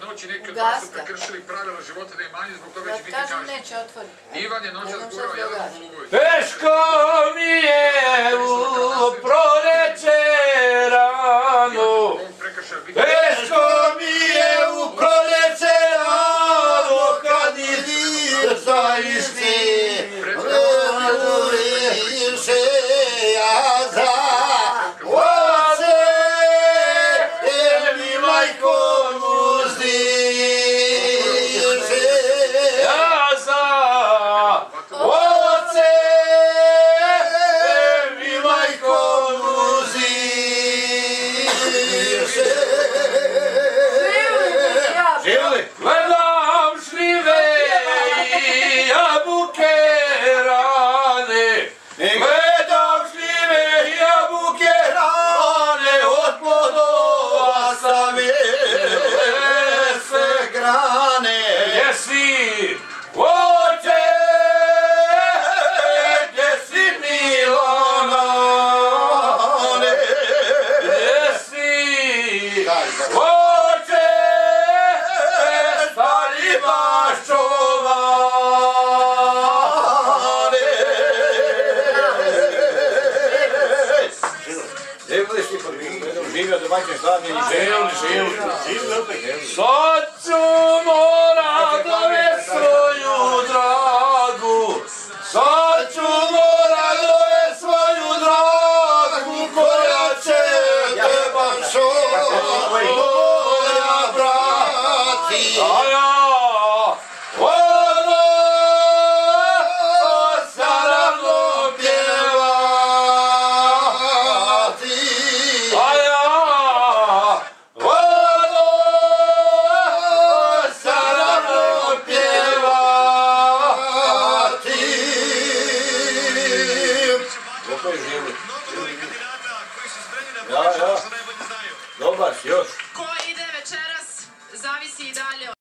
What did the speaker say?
Noći neki od su prekršili pravila života da je manje, zbog toga će biti kažem kažnjen. neće otvoriti. Ivan je noćas Ne znam šta gurao se jedan svoj. Teško mi je u proleće rano. Teško mi je u proleće rano kad ideš za isti. Više ja živio domaćin slavni i. Živjeli opet. Sad mora dove svoju dragu, sad ću mora dove svoju dragu, koja će te baš Moja brati. poesia.